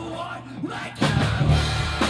one like you.